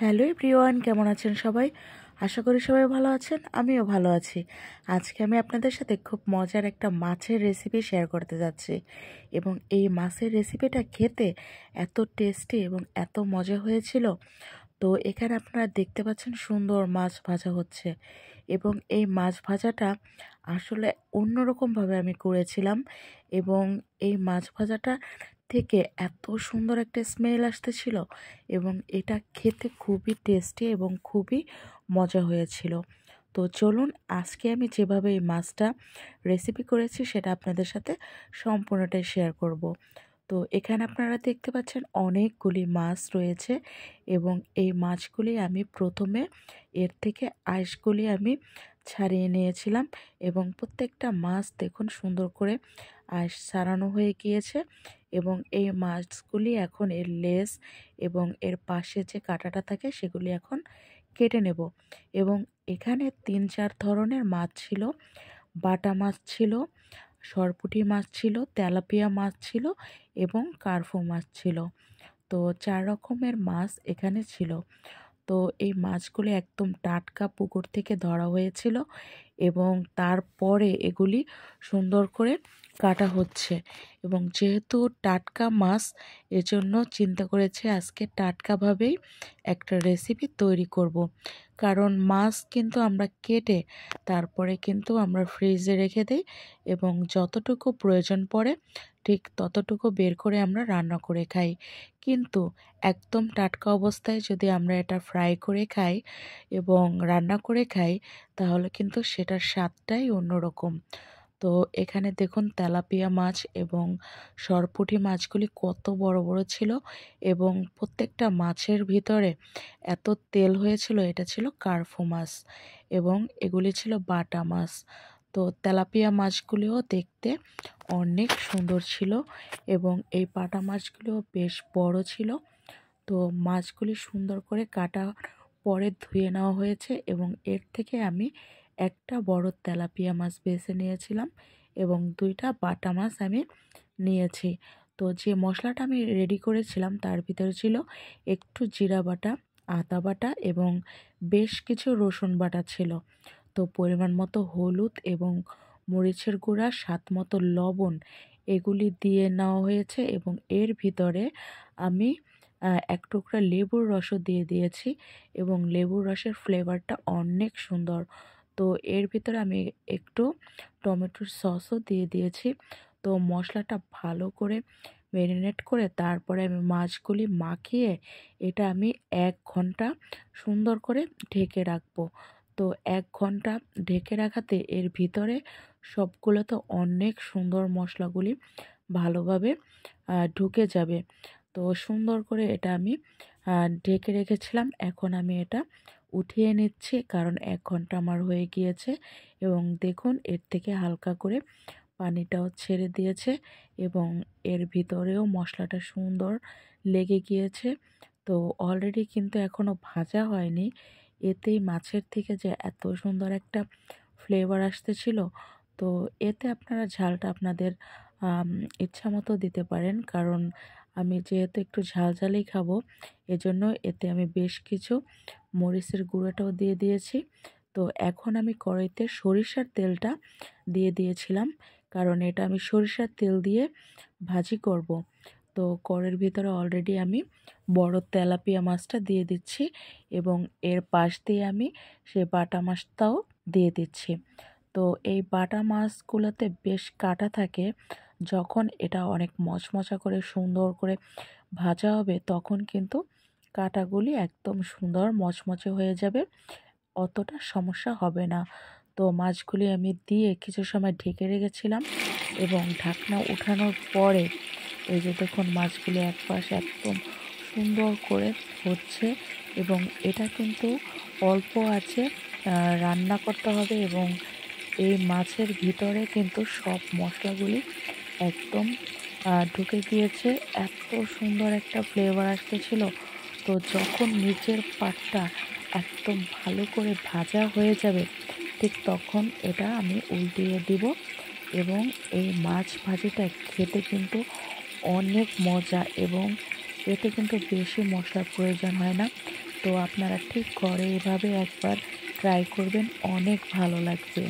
Hello Priyan কেমন আছেন সবাই? আশা করি সবাই ভালো আছেন, আমিও ভালো আছি। আজকে আমি আপনাদের সাথে খুব মজার একটা মাছের রেসিপি শেয়ার করতে যাচ্ছি। এবং এই মাছের রেসিপিটা খেতে এত টেস্টি এবং এত মজা হয়েছিল। তো এখানে আপনারা দেখতে পাচ্ছেন সুন্দর মাছ ভাজা হচ্ছে। এবং এই মাছ ভাজাটা আসলে অন্যরকমভাবে আমি করেছিলাম। এবং এই মাছ ভাজাটা থেকে এত সুন্দর একটা স্মেল আসতেছিল এবং এটা খেতে খুবই টেস্টি এবং খুবই মজা হয়েছিল। তো চলুন আজকে আমি যেভাবে এই মাছটা রেসিপি করেছি সেটা আপনাদের সাথে সম্পূর্ণটাই শেয়ার করব। তো এখানে আপনারা দেখতে পাচ্ছেন অনেকগুলি মাছ রয়েছে এবং এই মাছগুলি আমি প্রথমে এর থেকে আইসগুলি আমি ছাড়িয়ে নিয়েছিলাম এবং প্রত্যেকটা মাছ দেখুন সুন্দর করে আইস সারানো হয়ে গিয়েছে এবং এই মাছগুলি এখন এর লেস এবং এর পাশে যে কাঁটাটা থাকে সেগুলি এখন কেটে নেব। এবং এখানে তিন চার ধরনের মাছ ছিল, বাটা মাছ ছিল, সরপুটি মাছ ছিল, তেলাপিয়া মাছ ছিল এবং কার্ফো মাছ ছিল। তো চার রকমের মাছ এখানে ছিল। তো এই মাছগুলি একদম টাটকা পুকুর থেকে ধরা হয়েছিল এবং তারপরে এগুলি সুন্দর করে কাটা হচ্ছে। এবং যেহেতু টাটকা মাছ, এজন্য চিন্তা করেছে আজকে টাটকাভাবেই একটা রেসিপি তৈরি করব। কারণ মাছ কিন্তু আমরা কেটে তারপরে কিন্তু আমরা ফ্রিজে রেখে দিই এবং যতটুকু প্রয়োজন পড়ে ঠিক ততটুকু বের করে আমরা রান্না করে খাই। কিন্তু একদম টাটকা অবস্থায় যদি আমরা এটা ফ্রাই করে খাই এবং রান্না করে খাই, তাহলে কিন্তু সেটার স্বাদটাই অন্যরকম। তো এখানে দেখুন তেলাপিয়া মাছ এবং সরপুঁটি মাছগুলি কত বড় বড় ছিল এবং প্রত্যেকটা মাছের ভিতরে এত তেল হয়েছিল, এটা ছিল কার্ফু মাছ এবং এগুলি ছিল বাটা মাছ। তো তেলাপিয়া মাছগুলিও দেখতে অনেক সুন্দর ছিল এবং এই পাটা মাছগুলিও বেশ বড় ছিল। তো মাছগুলি সুন্দর করে কাটা পরে ধুয়ে নেওয়া হয়েছে এবং এর থেকে আমি একটা বড় তেলাপিয়া মাছ বেছে নিয়েছিলাম এবং দুইটা বাটা মাছ আমি নিয়েছি। তো যে মশলাটা আমি রেডি করেছিলাম তার ভিতরে ছিল একটু জিরা বাটা, আদা বাটা এবং বেশ কিছু রসুন বাটা ছিল। তো পরিমাণ মতো হলুদ এবং মরিচের গুঁড়া, স্বাদ মতো লবণ এগুলি দিয়ে নেওয়া হয়েছে এবং এর ভিতরে আমি এক টুকরা লেবুর রসও দিয়ে দিয়েছি এবং লেবুর রসের ফ্লেভারটা অনেক সুন্দর। তো এর ভিতরে আমি একটু টমেটোর সসও দিয়ে দিয়েছি। তো মশলাটা ভালো করে ম্যারিনেট করে তারপরে আমি মাছগুলি মাখিয়ে এটা আমি এক ঘণ্টা সুন্দর করে ঢেকে রাখব। তো এক ঘণ্টা ঢেকে রাখাতে এর ভিতরে সবগুলো তো অনেক সুন্দর মশলাগুলি ভালোভাবে ঢুকে যাবে। তো সুন্দর করে এটা আমি ঢেকে রেখেছিলাম। এখন আমি এটা উঠিয়ে নিচ্ছি, কারণ এক ঘণ্টা আমার হয়ে গিয়েছে। এবং দেখুন, এর থেকে হালকা করে পানিটাও ছেড়ে দিয়েছে এবং এর ভিতরেও মশলাটা সুন্দর লেগে গিয়েছে। তো অলরেডি কিন্তু এখনও ভাজা হয়নি। এতেই মাছের থেকে যে এত সুন্দর একটা ফ্লেভার আসতেছিল, তো এতে আপনারা ঝালটা আপনাদের ইচ্ছা মতো দিতে পারেন। কারণ আমি যেহেতু একটু ঝাল ঝালই খাব, এজন্য এতে আমি বেশ কিছু মরিচের গুঁড়োটাও দিয়ে দিয়েছি। তো এখন আমি কড়াইতে সরিষার তেলটা দিয়ে দিয়েছিলাম, কারণ এটা আমি সরিষার তেল দিয়ে ভাজি করব। তো কড়ের ভিতরে অলরেডি আমি বড় তেলাপিয়া মাছটা দিয়ে দিচ্ছি এবং এর পাশ দিয়ে আমি সে বাটা মাছটাও দিয়ে দিচ্ছি। তো এই বাটা মাছগুলোতে বেশ কাটা থাকে, যখন এটা অনেক মচমচা করে সুন্দর করে ভাজা হবে তখন কিন্তু কাটাগুলি একদম সুন্দর মচমচে হয়ে যাবে, অতটা সমস্যা হবে না। তো মাছগুলি আমি দিয়ে কিছু সময় ঢেকে রেখেছিলাম এবং ঢাকনা উঠানোর পরে এই যে দেখুন মাছগুলি এক পাশে একদম সুন্দর করে হচ্ছে এবং এটা কিন্তু অল্প আছে রান্না করতে হবে এবং এই মাছের ভিতরে কিন্তু সব মশলাগুলি একদম ঢুকে গিয়েছে। এত সুন্দর একটা ফ্লেভার আসতেছিল। তো যখন নিচের পাটটা একদম ভালো করে ভাজা হয়ে যাবে, ঠিক তখন এটা আমি উল্টিয়ে দিব এবং এই মাছ ভাজিটা খেতে কিন্তু অনেক মজা এবং এতে কিন্তু বেশি মশলার প্রয়োজন হয় না। তো আপনারা ঠিক ঘরে এভাবে একবার ট্রাই করবেন, অনেক ভালো লাগবে।